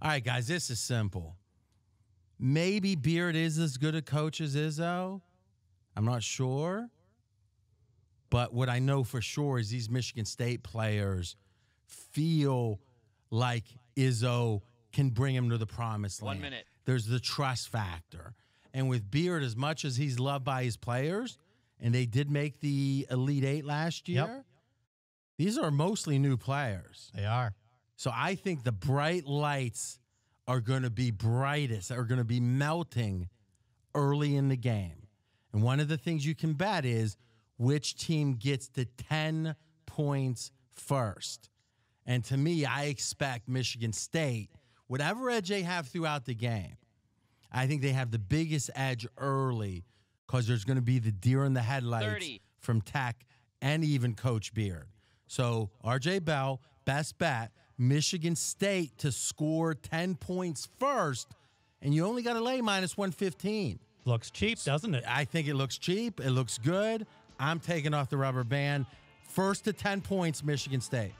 All right, guys, this is simple. Maybe Beard is as good a coach as Izzo. I'm not sure. But what I know for sure is these Michigan State players feel like Izzo can bring him to the promised land. One land. minute. There's the trust factor. And with Beard, as much as he's loved by his players, and they did make the Elite Eight last year, Yep. these are mostly new players. They are. So I think the bright lights are going to be brightest, are going to be melting early in the game. And one of the things you can bet is which team gets to 10 points first. And to me, I expect Michigan State, whatever edge they have throughout the game, I think they have the biggest edge early because there's going to be the deer in the headlights 30. from Tech and even Coach Beard. So RJ Bell, best bet, Michigan State to score 10 points first, and you only got to lay minus 115. Looks cheap, doesn't it? I think it looks cheap. It looks good. I'm taking off the rubber band. First to 10 points, Michigan State.